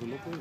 dulu tuh